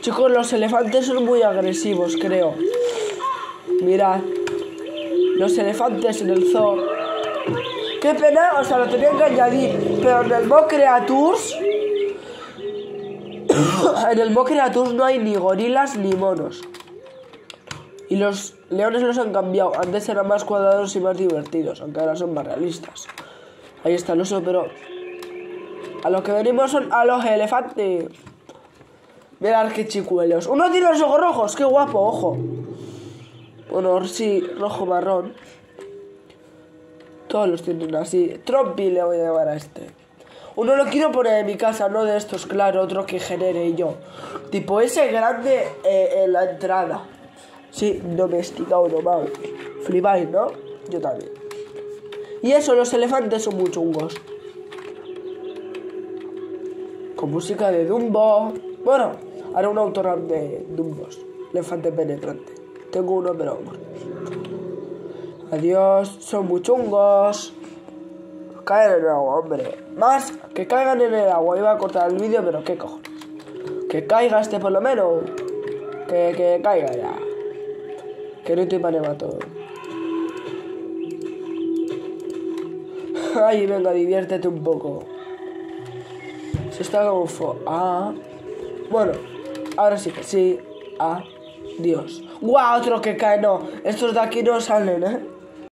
Chicos, los elefantes son muy agresivos, creo. Mirad. Los elefantes en el zoo. Qué pena, o sea, lo tenían que añadir. Pero en el Mo Creatures. en el Mo Creatures no hay ni gorilas ni monos. Y los leones los han cambiado. Antes eran más cuadrados y más divertidos, aunque ahora son más realistas. Ahí está el oso, pero. A lo que venimos son a los elefantes. Mirad qué chicuelos. Uno tiene los ojos rojos, qué guapo, ojo. Bueno, sí, rojo marrón. Todos los tienen así. Trompi le voy a llevar a este. Uno lo quiero poner en mi casa, no de estos, claro, otro que genere yo. Tipo ese grande eh, en la entrada. Sí, domesticado nomás. Flipáis, ¿no? Yo también. Y eso, los elefantes son muy chungos. Con música de Dumbo. Bueno, haré un autorap de Dumbos. Elefante penetrante. Tengo uno, pero vamos. Adiós, son muy chungos. Caen en el agua, hombre. Más que caigan en el agua. Iba a cortar el vídeo, pero qué cojones. Que caiga este por lo menos. Que, que caiga ya. Que no te panema todo. Ay, venga, diviértete un poco. Se está como. Ah. Bueno, ahora sí que sí. Adiós. ¡Guau! Otro que cae, no. Estos de aquí no salen, ¿eh?